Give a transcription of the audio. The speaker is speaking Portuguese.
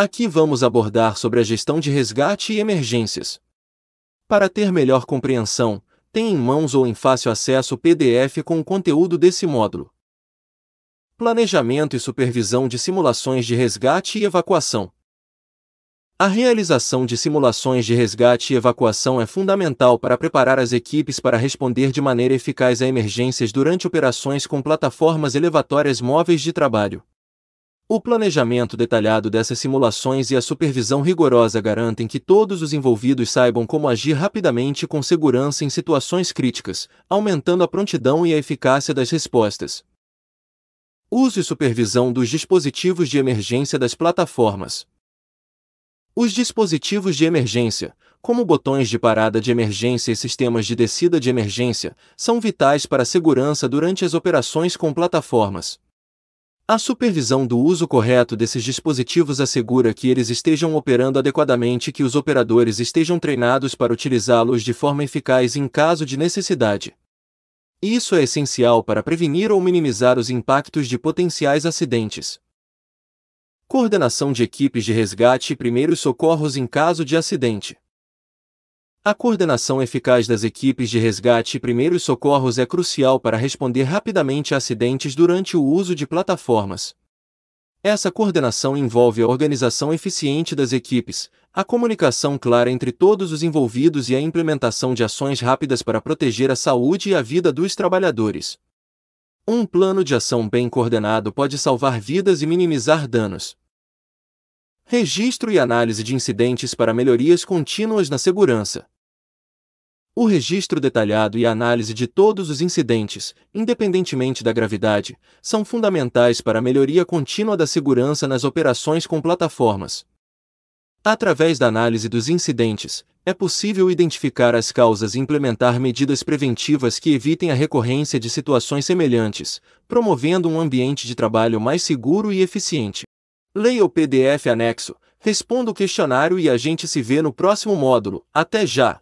Aqui vamos abordar sobre a gestão de resgate e emergências. Para ter melhor compreensão, tenha em mãos ou em fácil acesso o PDF com o conteúdo desse módulo. Planejamento e supervisão de simulações de resgate e evacuação. A realização de simulações de resgate e evacuação é fundamental para preparar as equipes para responder de maneira eficaz a emergências durante operações com plataformas elevatórias móveis de trabalho. O planejamento detalhado dessas simulações e a supervisão rigorosa garantem que todos os envolvidos saibam como agir rapidamente e com segurança em situações críticas, aumentando a prontidão e a eficácia das respostas. Uso e supervisão dos dispositivos de emergência das plataformas. Os dispositivos de emergência, como botões de parada de emergência e sistemas de descida de emergência, são vitais para a segurança durante as operações com plataformas. A supervisão do uso correto desses dispositivos assegura que eles estejam operando adequadamente e que os operadores estejam treinados para utilizá-los de forma eficaz em caso de necessidade. Isso é essencial para prevenir ou minimizar os impactos de potenciais acidentes. Coordenação de equipes de resgate e primeiros socorros em caso de acidente. A coordenação eficaz das equipes de resgate e primeiros socorros é crucial para responder rapidamente a acidentes durante o uso de plataformas. Essa coordenação envolve a organização eficiente das equipes, a comunicação clara entre todos os envolvidos e a implementação de ações rápidas para proteger a saúde e a vida dos trabalhadores. Um plano de ação bem coordenado pode salvar vidas e minimizar danos. Registro e análise de incidentes para melhorias contínuas na segurança. O registro detalhado e a análise de todos os incidentes, independentemente da gravidade, são fundamentais para a melhoria contínua da segurança nas operações com plataformas. Através da análise dos incidentes, é possível identificar as causas e implementar medidas preventivas que evitem a recorrência de situações semelhantes, promovendo um ambiente de trabalho mais seguro e eficiente. Leia o PDF anexo, responda o questionário e a gente se vê no próximo módulo. Até já!